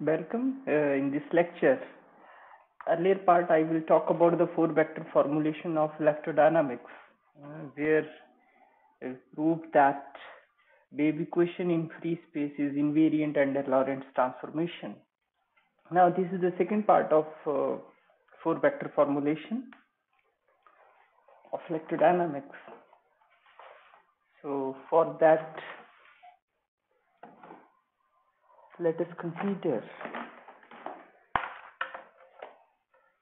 Welcome. Uh, in this lecture, earlier part I will talk about the four vector formulation of electrodynamics, uh, where I proved that wave equation in free space is invariant under Lorentz transformation. Now this is the second part of uh, four vector formulation of electrodynamics. So for that let us consider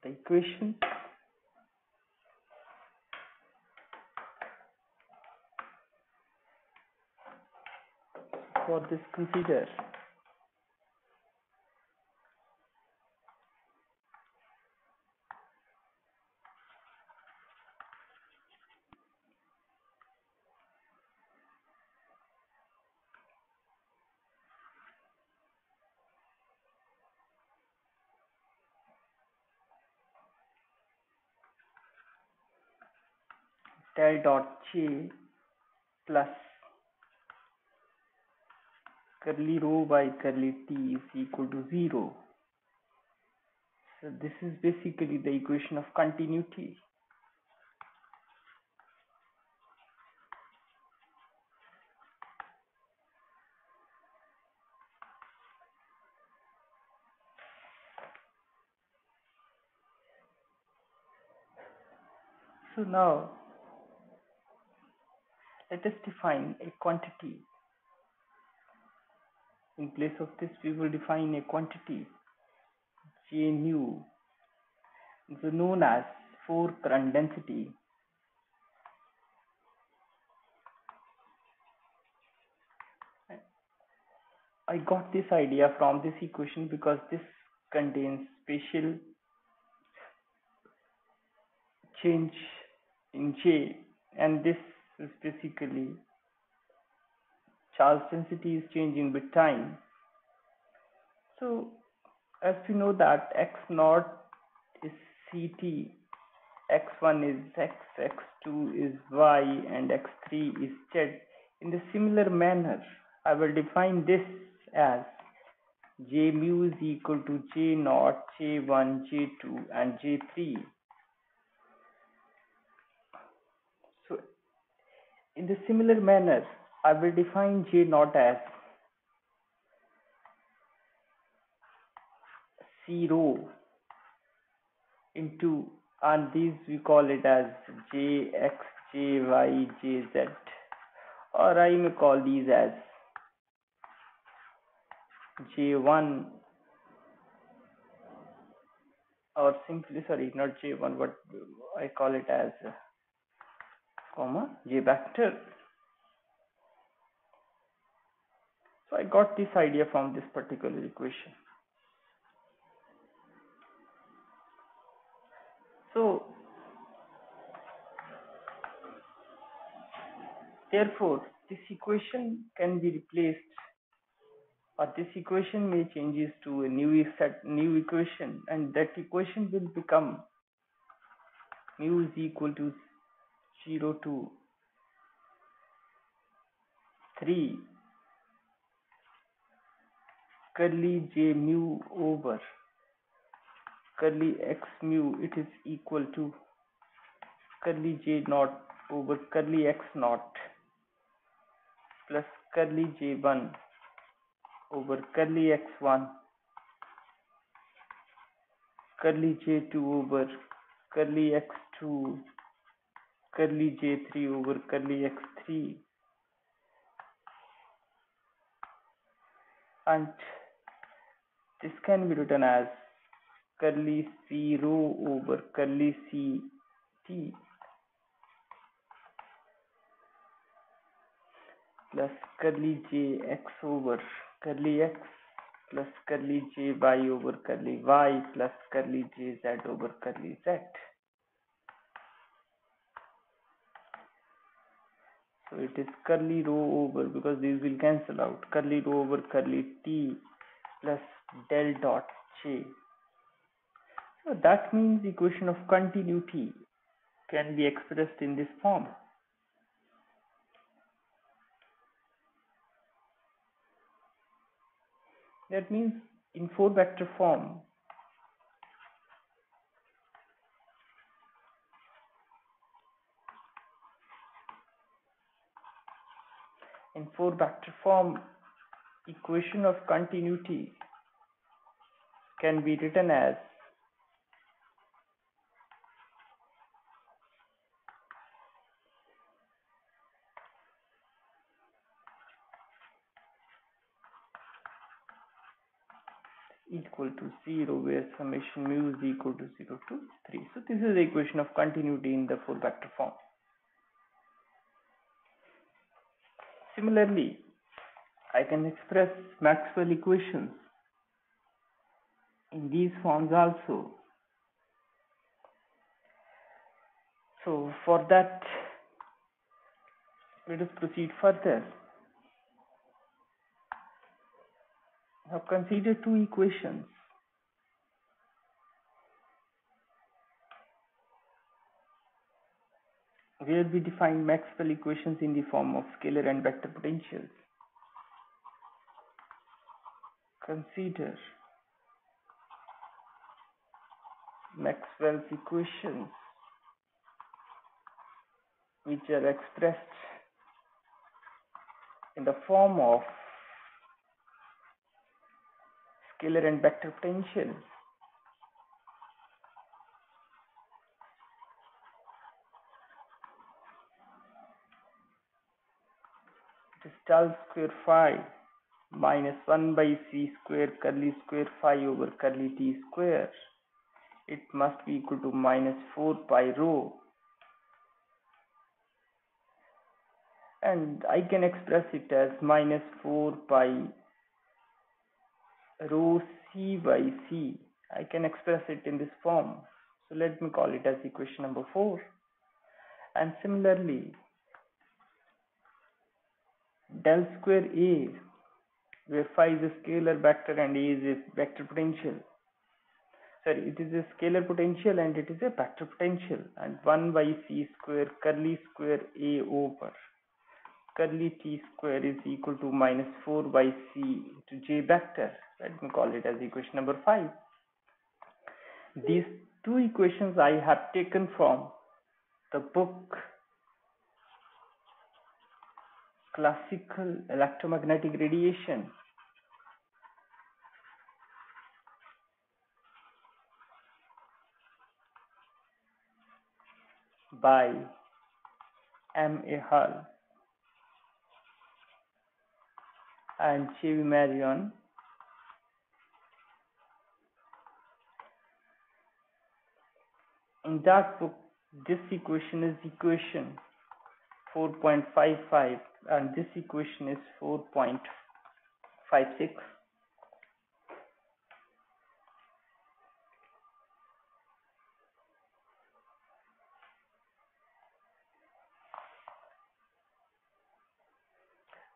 the equation. For this consider del dot j plus curly rho by curly t is equal to 0. So this is basically the equation of continuity. So now let us define a quantity. In place of this, we will define a quantity J nu, so known as 4 current density. I got this idea from this equation because this contains spatial change in J and this is basically charge density is changing with time. So as we know that x naught is ct, x1 is x, x2 is y and x3 is z. In the similar manner, I will define this as j mu is equal to j naught, j1, j2 and j3 In the similar manner, I will define J naught as zero into and these we call it as J X J Y J Z. Or I may call these as J1 or simply sorry not J1 but I call it as comma j vector. So I got this idea from this particular equation. So therefore this equation can be replaced or this equation may changes to a new set new equation and that equation will become mu is equal to 0 to 3 curly j mu over curly x mu it is equal to curly j naught over curly x naught plus curly j1 over curly x1 curly j2 over curly x2 curly j3 over curly x3 and this can be written as curly c rho over curly c t plus curly j x over curly x plus curly j y over curly y plus curly j z over curly z so it is curly rho over because these will cancel out. Curly rho over curly t plus del dot j. So that means the equation of continuity can be expressed in this form. That means in four vector form in four vector form equation of continuity can be written as equal to 0 where summation mu is equal to 0 to 3. So this is the equation of continuity in the four vector form. Similarly, I can express Maxwell equations in these forms also. So for that, let us proceed further. I have considered two equations. Where we define Maxwell equations in the form of scalar and vector potentials. Consider Maxwell's equations which are expressed in the form of scalar and vector potential. Del square phi minus 1 by c square curly square phi over curly t square. It must be equal to minus 4 pi rho. And I can express it as minus 4 pi rho c by c. I can express it in this form. So let me call it as equation number 4. And similarly, del square A, where phi is a scalar vector and A is a vector potential. Sorry, it is a scalar potential and it is a vector potential. And 1 by c square curly square A over curly t square is equal to minus 4 by c into j vector let me call it as equation number 5 these two equations I have taken from the book classical electromagnetic radiation. By M. A. Heald. And Jerry Marion in that book this equation is equation 4.55 and this equation is 4.56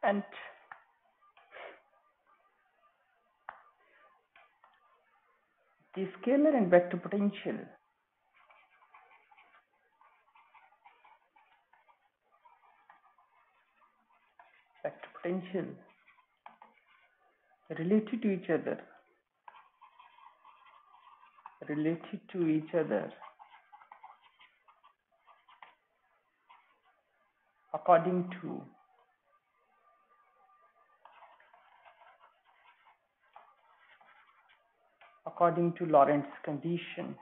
and the scalar and vector potential potential related to each other related to each other according to according to Lorentz condition.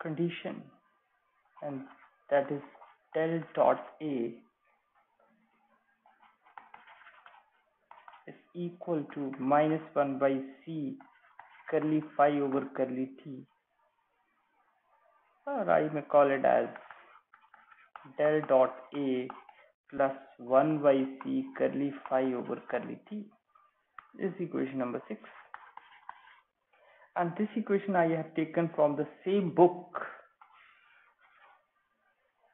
condition and that is del dot A is equal to minus 1 by C curly phi over curly T. Or I may call it as del dot A plus 1 by c curly phi over curly t is equation number 6 and this equation I have taken from the same book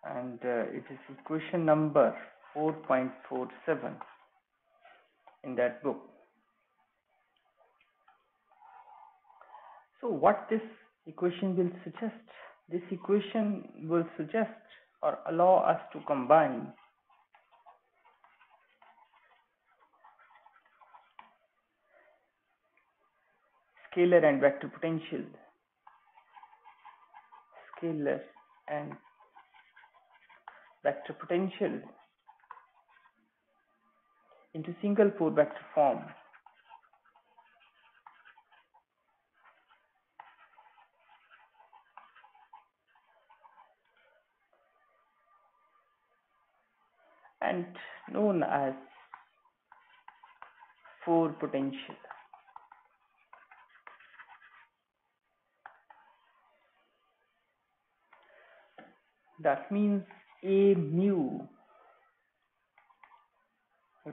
and uh, it is equation number 4.47 in that book. So what this equation will suggest? This equation will suggest or allow us to combine scalar and vector potential scalar and vector potential into single four vector form and known as four potential. That means A mu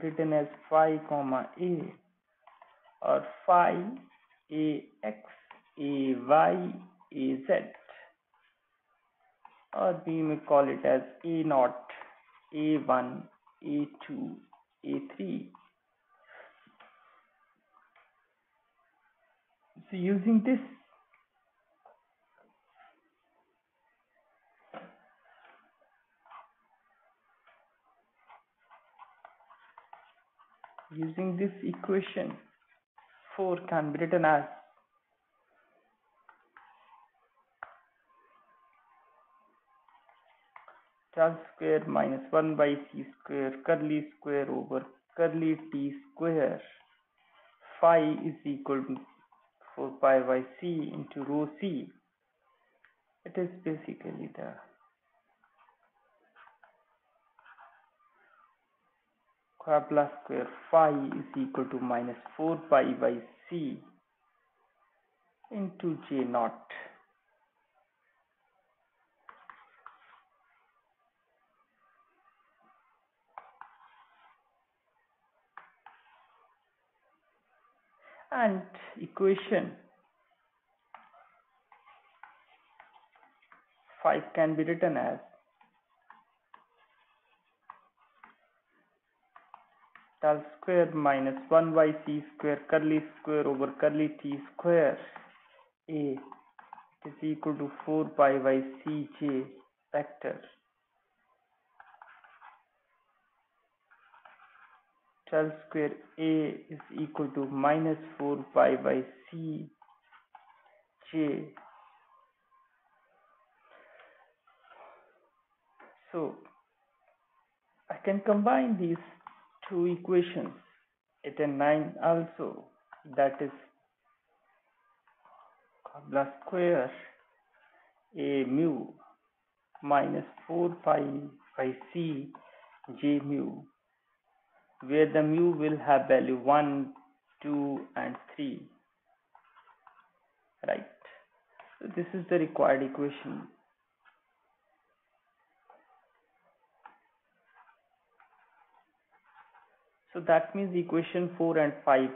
written as phi comma A or phi A x A y A z or we may call it as A naught A1 A2 A3 so using this using this equation 4 can be written as tau square minus 1 by c square curly square over curly t square. Phi is equal to 4 pi by c into rho c. It is basically the Quabla square phi is equal to minus 4 pi by c into j naught. And equation 5 can be written as tau square minus 1 by c square curly square over curly t square. A is equal to 4 pi by cj vector tau square a is equal to minus 4 pi by c j. So I can combine these two equations 8 and 9 also that is Quabla square a mu minus 4 pi by c j mu where the mu will have value 1 2 and 3 right. So this is the required equation So that means equation 4 and 5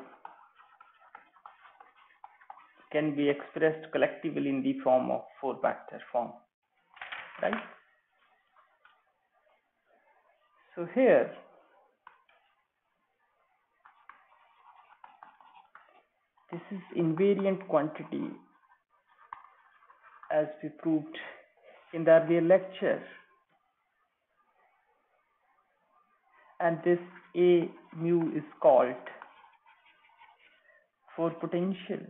can be expressed collectively in the form of 4 vector form. Right? So here this is invariant quantity as we proved in the earlier lecture and this A mu is called four potential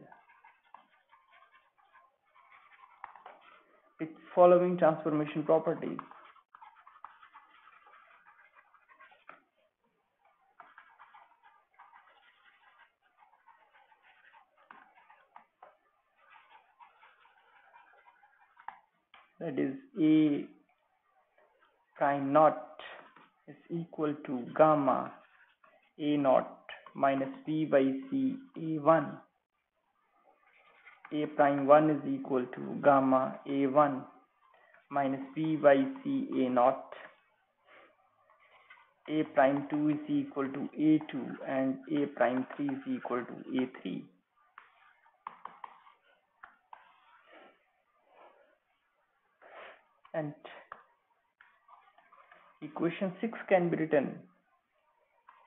with following transformation properties. That is A prime naught is equal to gamma a naught minus b by c a1 a prime 1 is equal to gamma a1 minus b by c a naught. A prime 2 is equal to a2 and a prime 3 is equal to a3 and Equation 6 can be written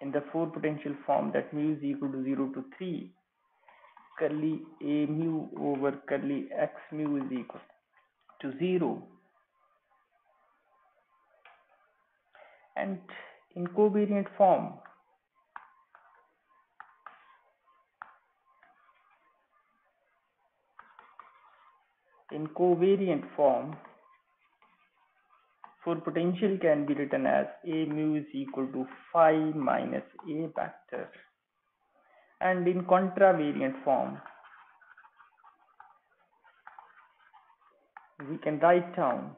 in the four potential form that mu is equal to 0 to 3 curly a mu over curly x mu is equal to 0 and in covariant form in covariant form four potential can be written as A mu is equal to phi minus A vector. And in contravariant form we can write down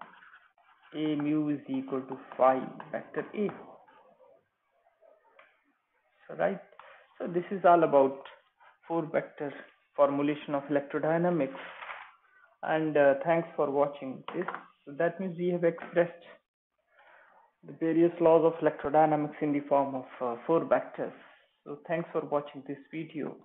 A mu is equal to phi vector A. So right. So this is all about four vector formulation of electrodynamics. And uh, thanks for watching this. So that means we have expressed the various laws of electrodynamics in the form of uh, four vectors. So thanks for watching this video